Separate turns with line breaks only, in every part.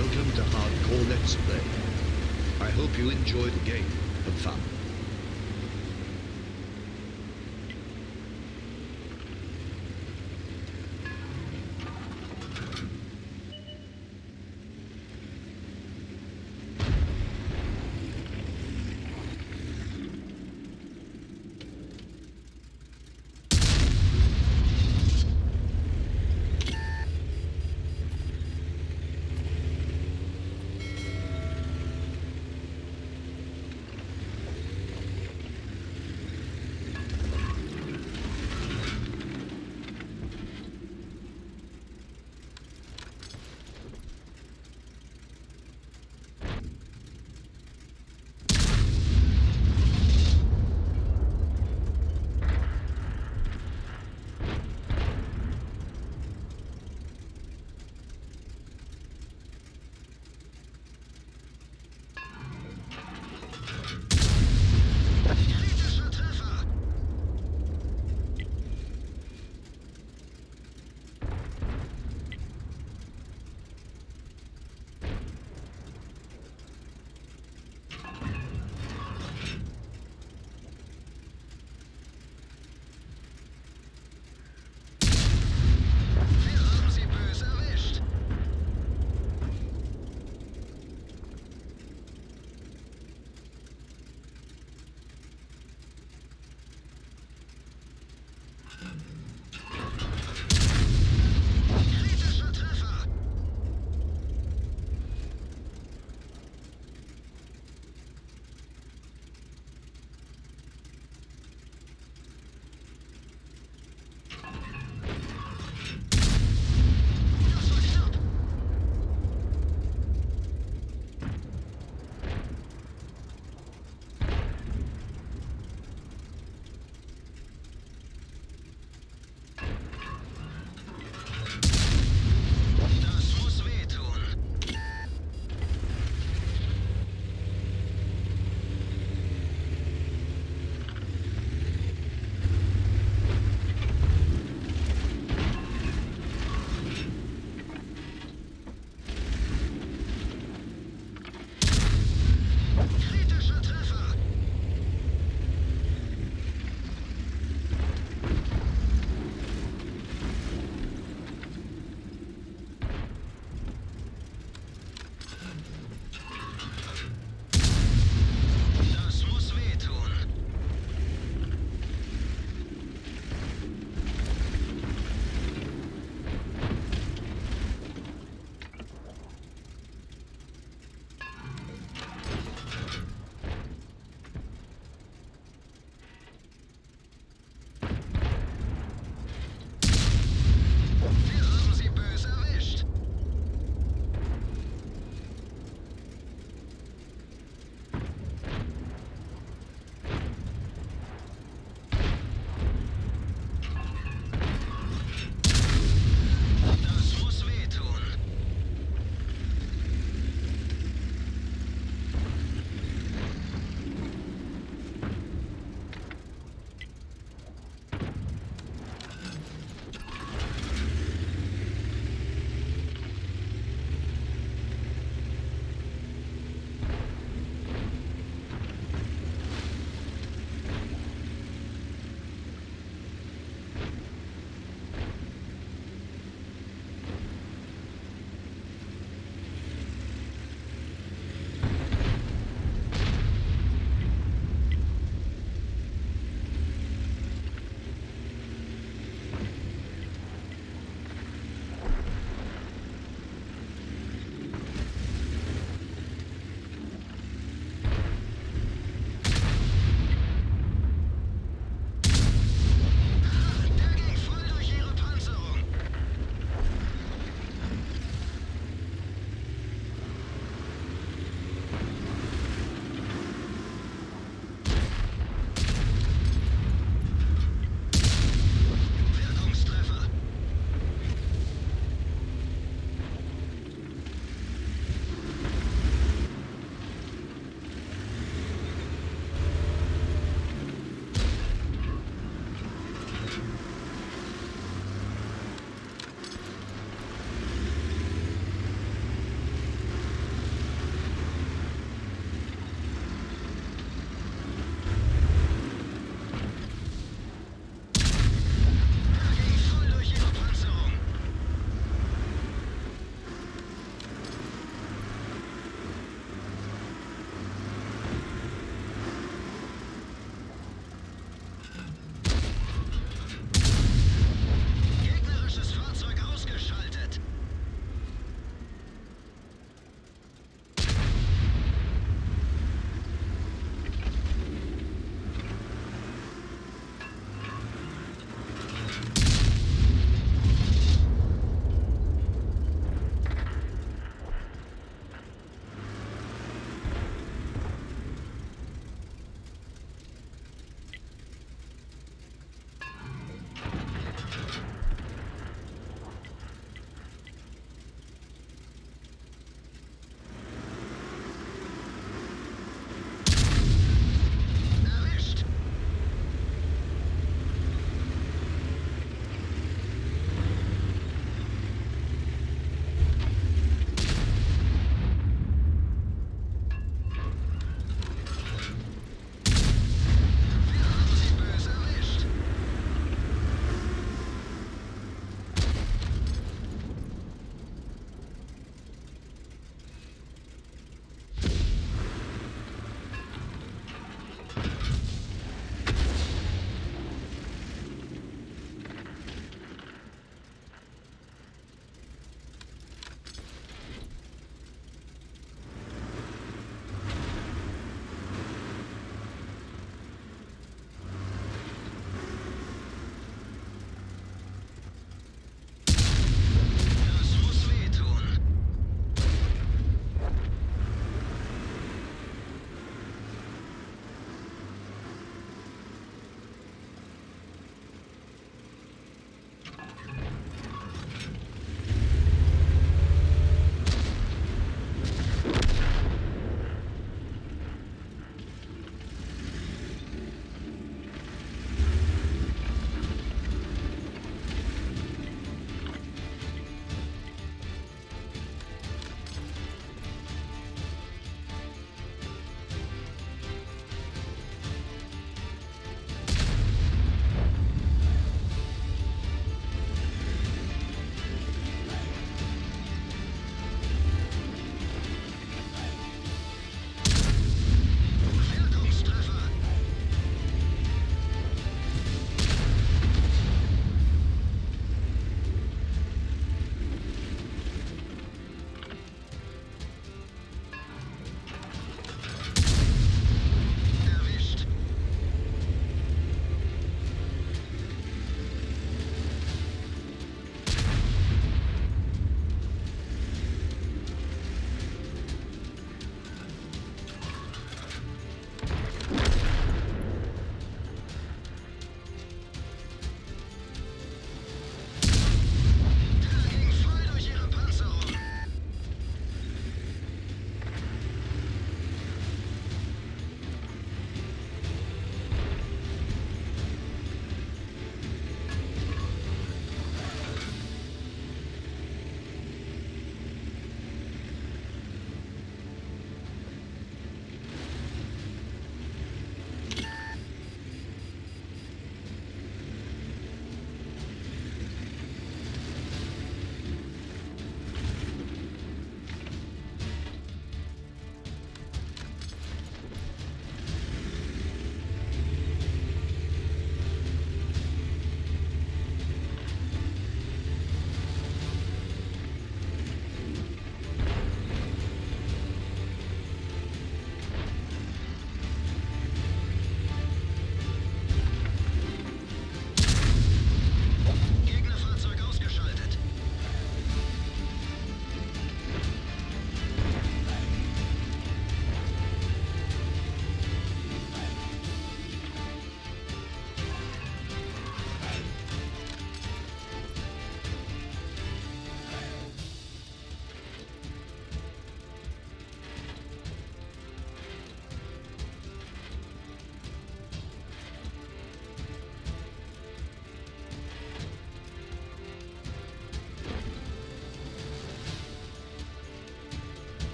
welcome to Hardcore Let's Play. I hope you enjoy the game and fun.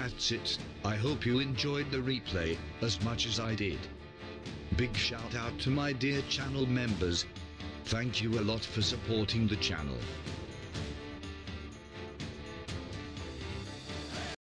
That's it. I hope you enjoyed the replay as much as I did. Big shout out to my dear channel members. Thank you a lot for supporting the channel.